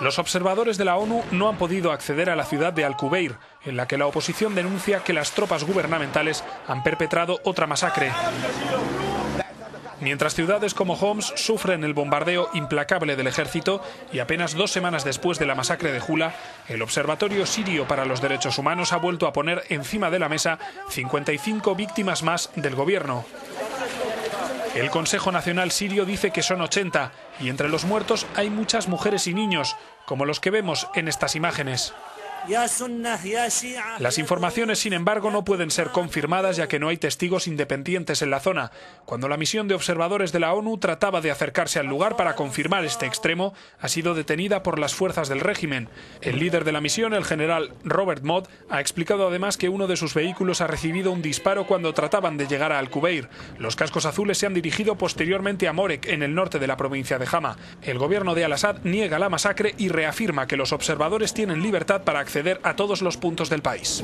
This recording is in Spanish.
Los observadores de la ONU no han podido acceder a la ciudad de Al-Kubeir, en la que la oposición denuncia que las tropas gubernamentales han perpetrado otra masacre. Mientras ciudades como Homs sufren el bombardeo implacable del ejército y apenas dos semanas después de la masacre de Jula, el Observatorio Sirio para los Derechos Humanos ha vuelto a poner encima de la mesa 55 víctimas más del gobierno. El Consejo Nacional Sirio dice que son 80 y entre los muertos hay muchas mujeres y niños, como los que vemos en estas imágenes. Las informaciones, sin embargo, no pueden ser confirmadas ya que no hay testigos independientes en la zona. Cuando la misión de observadores de la ONU trataba de acercarse al lugar para confirmar este extremo, ha sido detenida por las fuerzas del régimen. El líder de la misión, el general Robert Mott, ha explicado además que uno de sus vehículos ha recibido un disparo cuando trataban de llegar a Al-Kubeir. Los cascos azules se han dirigido posteriormente a Morek, en el norte de la provincia de Hama. El gobierno de Al-Assad niega la masacre y reafirma que los observadores tienen libertad para acceder a todos los puntos del país.